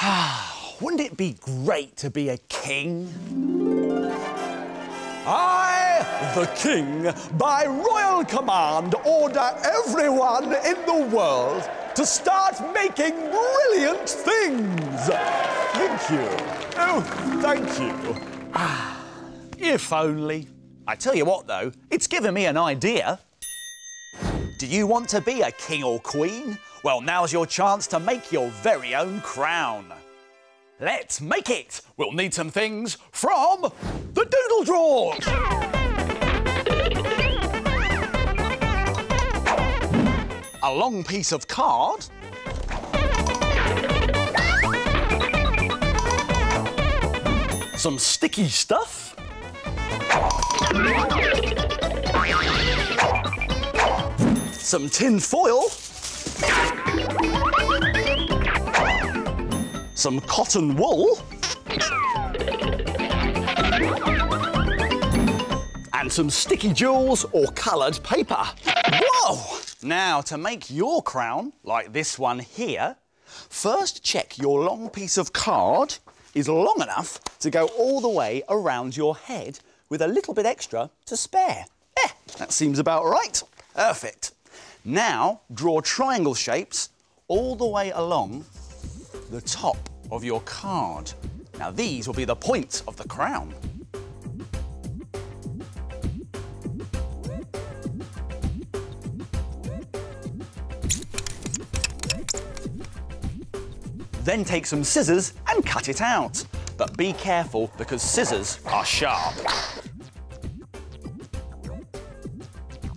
be great to be a king? I, the king, by royal command, order everyone in the world to start making brilliant things. Thank you. Oh, thank you. Ah, if only. I tell you what, though, it's given me an idea. Do you want to be a king or queen? Well, now's your chance to make your very own crown. Let's make it! We'll need some things from the doodle drawer. A long piece of card. Some sticky stuff. Some tin foil. Some cotton wool. And some sticky jewels or coloured paper. Whoa! Now, to make your crown, like this one here, first check your long piece of card is long enough to go all the way around your head with a little bit extra to spare. Eh, that seems about right. Perfect. Now, draw triangle shapes all the way along the top of your card. Now, these will be the points of the crown. Then take some scissors and cut it out. But be careful because scissors are sharp.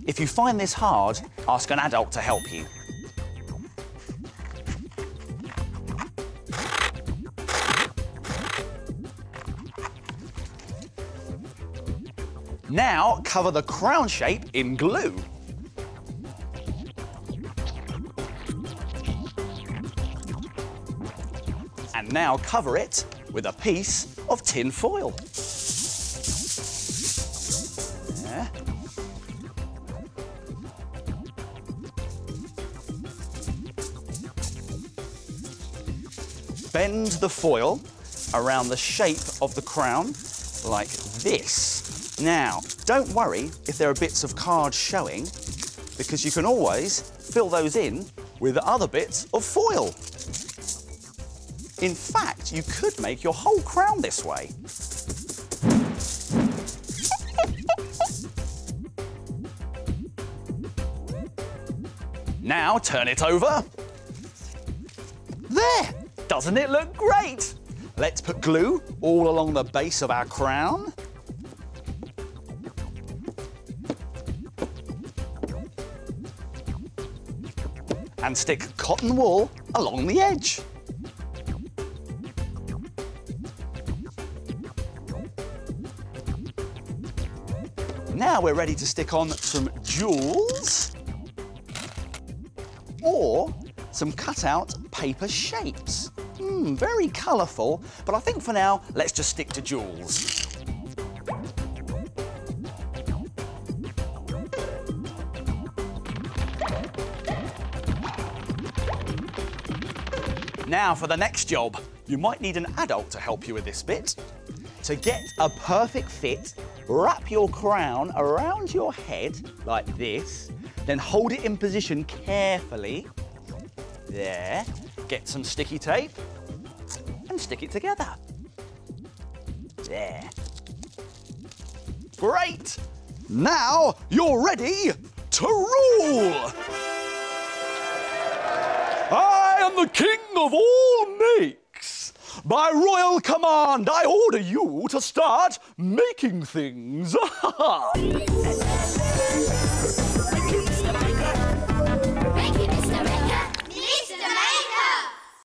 If you find this hard, ask an adult to help you. Now cover the crown shape in glue. And now cover it with a piece of tin foil. There. Bend the foil around the shape of the crown like this. Now, don't worry if there are bits of card showing because you can always fill those in with other bits of foil. In fact, you could make your whole crown this way. Now turn it over. There! Doesn't it look great? Let's put glue all along the base of our crown. And stick cotton wool along the edge. Now we're ready to stick on some jewels or some cut-out paper shapes. Hmm, very colourful, but I think for now, let's just stick to jewels. Now for the next job. You might need an adult to help you with this bit. To get a perfect fit, wrap your crown around your head like this, then hold it in position carefully. There. Get some sticky tape and stick it together. There. Great! Now you're ready to rule! The king of all makes. By royal command, I order you to start making things.